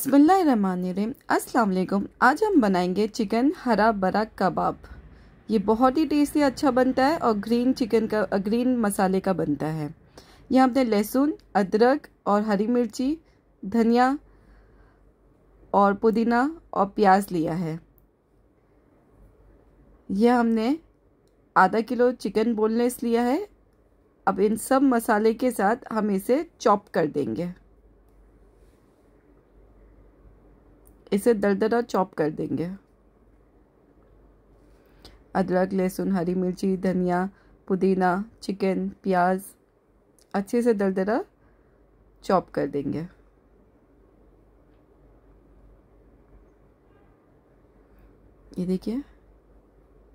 अस्सलाम वालेकुम आज हम बनाएँगे चिकन हरा बरा कबाब। ये बहुत ही टेस्टी अच्छा बनता है और ग्रीन चिकन का, ग्रीन मसाले का बनता है। यहाँ हमने लहसुन, अदरक और हरी मिर्ची, धनिया और पुदीना और प्याज लिया है। यह हमने आधा किलो चिकन बोनलेस लिया है। अब इन सब मसाले के साथ हम इसे चॉप कर देंगे। इसे दरदरा चॉप कर देंगे। अदरक, लहसुन, हरी मिर्ची, धनिया, पुदीना, चिकन, प्याज अच्छे से दरदरा चॉप कर देंगे। ये देखिए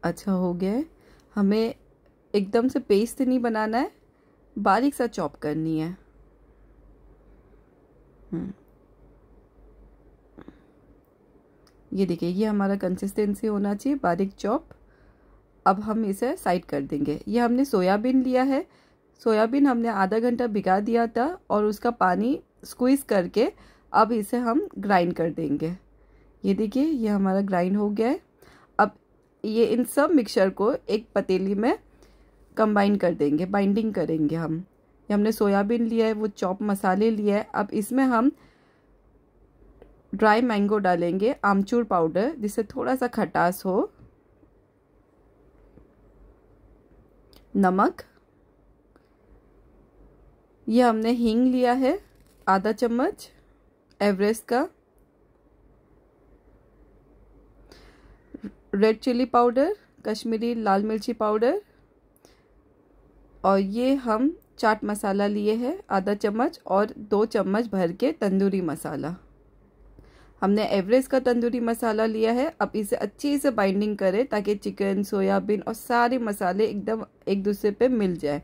अच्छा हो गया है। हमें एकदम से पेस्ट नहीं बनाना है, बारीक सा चॉप करनी है। हम्म। ये देखिए, ये हमारा कंसिस्टेंसी होना चाहिए, बारीक चॉप। अब हम इसे साइड कर देंगे। ये हमने सोयाबीन लिया है। सोयाबीन हमने आधा घंटा भिगा दिया था और उसका पानी स्क्वीज करके अब इसे हम ग्राइंड कर देंगे। ये देखिए, ये हमारा ग्राइंड हो गया है। अब ये इन सब मिक्सचर को एक पतीली में कंबाइन कर देंगे बाइंडिंग करेंगे हम। ये हमने सोयाबीन लिया है, वो चॉप मसाले लिया है। अब इसमें हम ड्राई मैंगो डालेंगे, आमचूर पाउडर, जिससे थोड़ा सा खटास हो। नमक। ये हमने हींग लिया है, आधा चम्मच, एवरेस्ट का। रेड चिली पाउडर, कश्मीरी लाल मिर्ची पाउडर। और ये हम चाट मसाला लिए हैं, आधा चम्मच और दो चम्मच भर के तंदूरी मसाला। हमने एवरेस्ट का तंदूरी मसाला लिया है। अब इसे अच्छे से बाइंडिंग करें ताकि चिकन सोयाबीन और सारे मसाले एकदम एक दूसरे पे मिल जाए।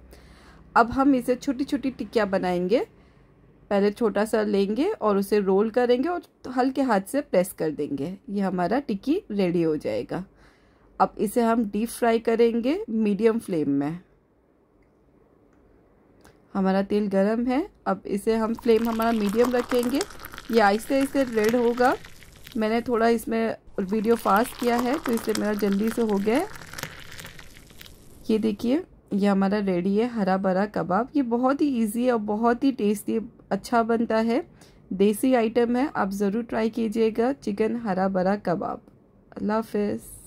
अब हम इसे छोटी छोटी टिक्कियाँ बनाएँगे। पहले छोटा सा लेंगे और उसे रोल करेंगे और हल्के हाथ से प्रेस कर देंगे। ये हमारा टिक्की रेडी हो जाएगा। अब इसे हम डीप फ्राई करेंगे मीडियम फ्लेम में। हमारा तेल गरम है। अब इसे हम फ्लेम हमारा मीडियम रखेंगे। ये आहिस्ते आहिस्ते रेड होगा। मैंने थोड़ा इसमें वीडियो फास्ट किया है तो इसलिए मेरा जल्दी से हो गया ये देखिए, ये हमारा रेडी है हरा भरा कबाब। ये बहुत ही इजी और बहुत ही टेस्टी अच्छा बनता है। देसी आइटम है, आप ज़रूर ट्राई कीजिएगा चिकन हरा भरा कबाब। अल्लाह हाफिज़।